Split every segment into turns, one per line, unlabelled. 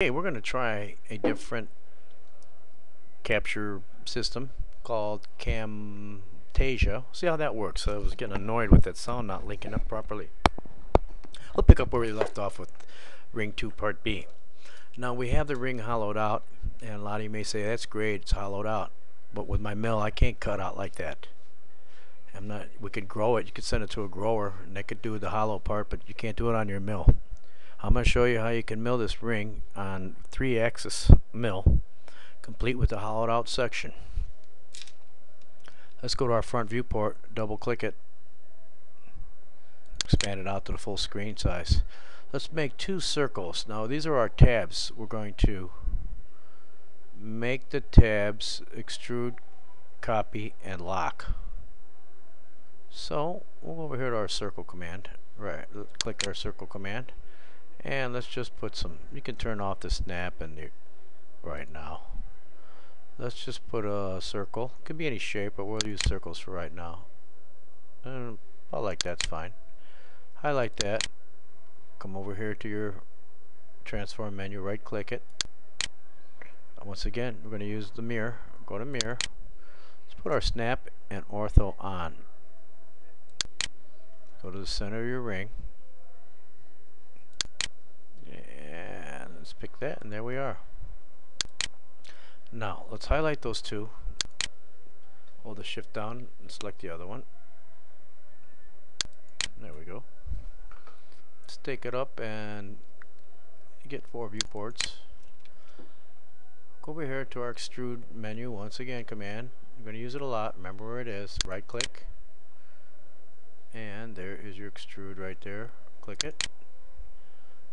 Okay, we're going to try a different capture system called Camtasia. See how that works. I was getting annoyed with that sound not linking up properly. We'll pick up where we left off with Ring 2 Part B. Now we have the ring hollowed out, and a lot of you may say, that's great, it's hollowed out. But with my mill, I can't cut out like that. I'm not. We could grow it. You could send it to a grower, and they could do the hollow part, but you can't do it on your mill. I'm going to show you how you can mill this ring on 3-axis mill complete with the hollowed out section. Let's go to our front viewport, double click it, expand it out to the full screen size. Let's make two circles. Now these are our tabs. We're going to make the tabs extrude, copy, and lock. So we'll go over here to our circle command. Right, click our circle command and let's just put some you can turn off the snap and the right now. Let's just put a circle. Could be any shape but we'll use circles for right now. And I like that's fine. Highlight that. Come over here to your transform menu right click it once again we're going to use the mirror. Go to mirror. Let's put our snap and ortho on. Go to the center of your ring Let's pick that and there we are. Now let's highlight those two. Hold the shift down and select the other one. There we go. Let's take it up and get four viewports. Go over here to our extrude menu once again command. You're going to use it a lot. Remember where it is. Right click. And there is your extrude right there. Click it.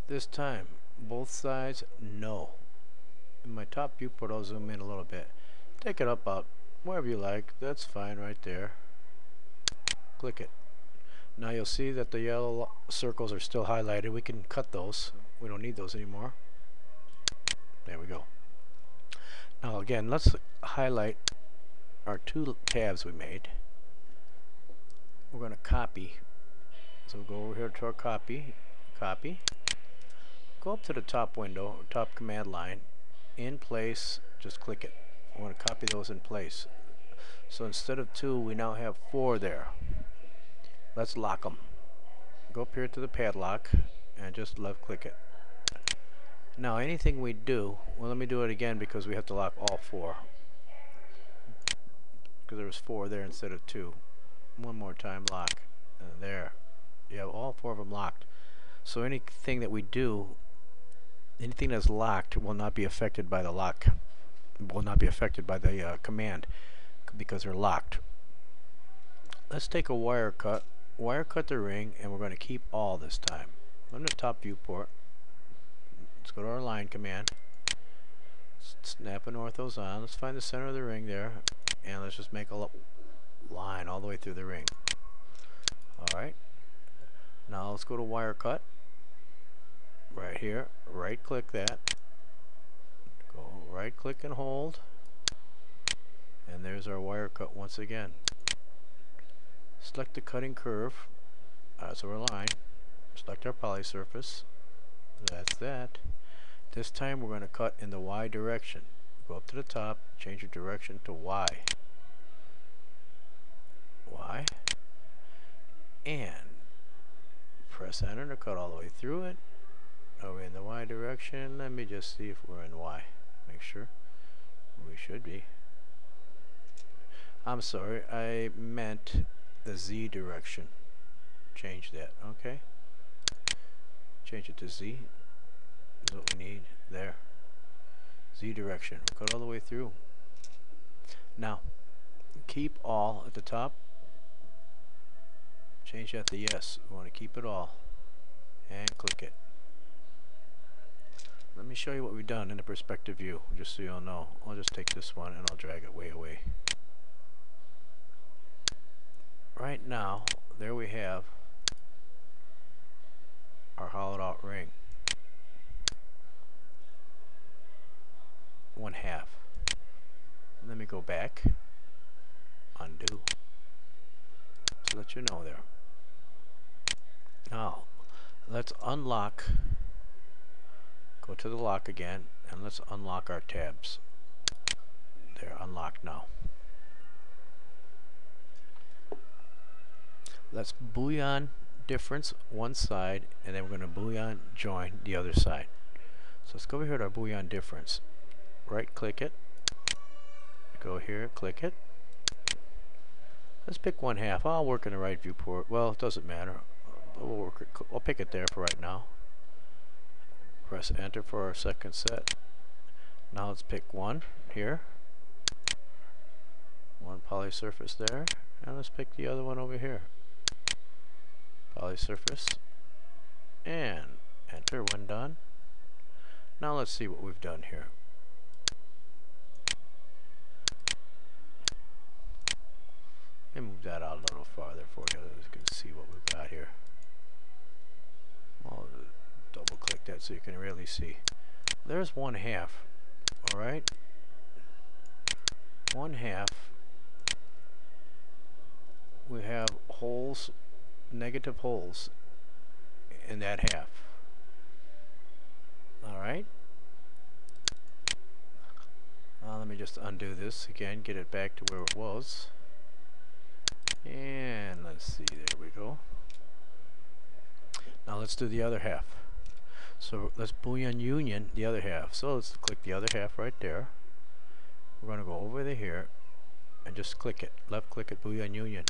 This time both sides? No. In my top viewport I'll zoom in a little bit. Take it up out wherever you like. That's fine right there. Click it. Now you'll see that the yellow circles are still highlighted. We can cut those. We don't need those anymore. There we go. Now again let's highlight our two tabs we made. We're going to copy. So we'll go over here to our copy copy go up to the top window, top command line, in place, just click it. I want to copy those in place. So instead of two, we now have four there. Let's lock them. Go up here to the padlock and just left click it. Now anything we do, well let me do it again because we have to lock all four. Because there was four there instead of two. One more time, lock. And there. You have all four of them locked. So anything that we do anything that's locked will not be affected by the lock will not be affected by the uh, command because they're locked. Let's take a wire cut wire cut the ring and we're going to keep all this time. On the top viewport. Let's go to our line command. Snap an orthos on. Let's find the center of the ring there and let's just make a line all the way through the ring. Alright now let's go to wire cut right here right click that. Go right click and hold. And there's our wire cut once again. Select the cutting curve as our line. Select our poly surface. That's that. This time we're going to cut in the Y direction. Go up to the top change your direction to Y. Y. And press enter to cut all the way through it are we in the Y direction? Let me just see if we're in Y. Make sure. We should be. I'm sorry, I meant the Z direction. Change that, okay? Change it to Z. Is what we need. There. Z direction. Cut all the way through. Now, keep all at the top. Change that to yes. We want to keep it all. And click it. Let me show you what we've done in the perspective view, just so you'll know. I'll just take this one and I'll drag it way away. Right now, there we have our hollowed out ring. One half. Let me go back. Undo. So let you know there. Now, let's unlock Go to the lock again and let's unlock our tabs. They're unlocked now. Let's boolean difference one side and then we're going to boolean join the other side. So let's go over here to our boolean difference. Right click it. Go here, click it. Let's pick one half. I'll work in the right viewport. Well, it doesn't matter. We'll work it. I'll pick it there for right now. Press enter for our second set. Now let's pick one here. One poly surface there. And let's pick the other one over here. Poly surface. And enter when done. Now let's see what we've done here. Let me move that out a little farther for you so you can see what we've got here. I'll so you can really see. There's one half, alright? One half. We have holes, negative holes in that half. Alright? Uh, let me just undo this again, get it back to where it was. And let's see, there we go. Now let's do the other half. So let's boolean union the other half. So let's click the other half right there. We're going to go over to here and just click it. Left click it, boolean union.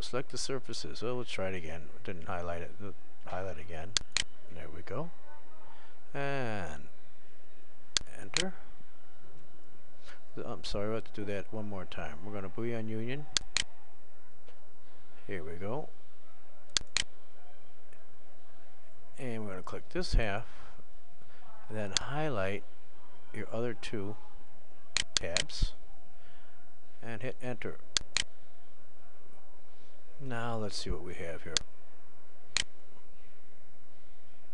Select the surfaces. Well, let's try it again. Didn't highlight it. Highlight again. There we go. And enter. I'm sorry, we have to do that one more time. We're going to boolean union. Here we go. And we're going to click this half, and then highlight your other two tabs, and hit enter. Now let's see what we have here.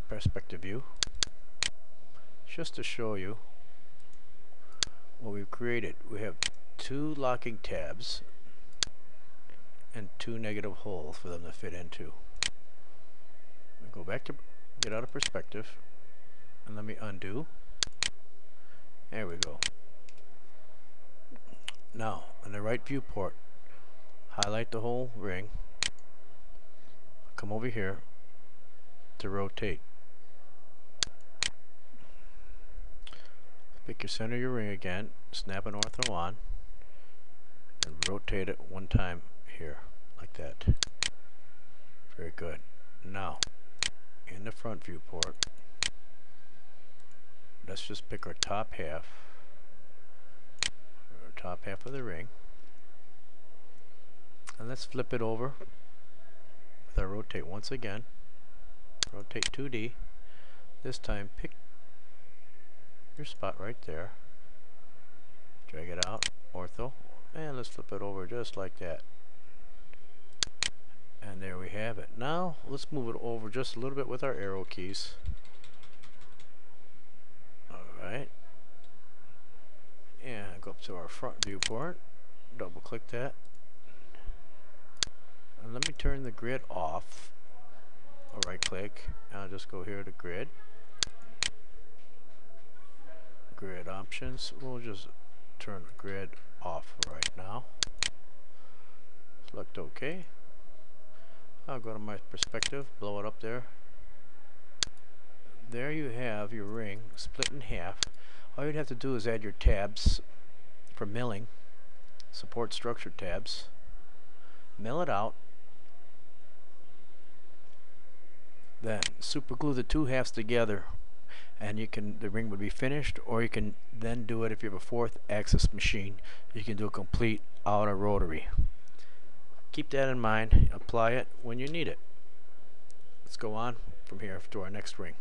Perspective view. Just to show you what we've created. We have two locking tabs and two negative holes for them to fit into. Go back to get out of perspective and let me undo. There we go. Now, in the right viewport, highlight the whole ring, come over here to rotate. Pick your center of your ring again, snap an ortho on, and rotate it one time here, like that. Very good. Now, in the front viewport, let's just pick our top half, our top half of the ring, and let's flip it over with our rotate once again. Rotate 2D. This time pick your spot right there. Drag it out, ortho, and let's flip it over just like that. And there we have it. Now, let's move it over just a little bit with our arrow keys. Alright. And go up to our front viewport. Double click that. And let me turn the grid off. right click. And I'll just go here to grid grid options. We'll just turn the grid off right now. Select OK. I'll go to my perspective, blow it up there. There you have your ring split in half. All you'd have to do is add your tabs for milling, support structure tabs, mill it out, then super glue the two halves together and you can the ring would be finished or you can then do it if you have a fourth axis machine you can do a complete outer rotary keep that in mind. Apply it when you need it. Let's go on from here to our next ring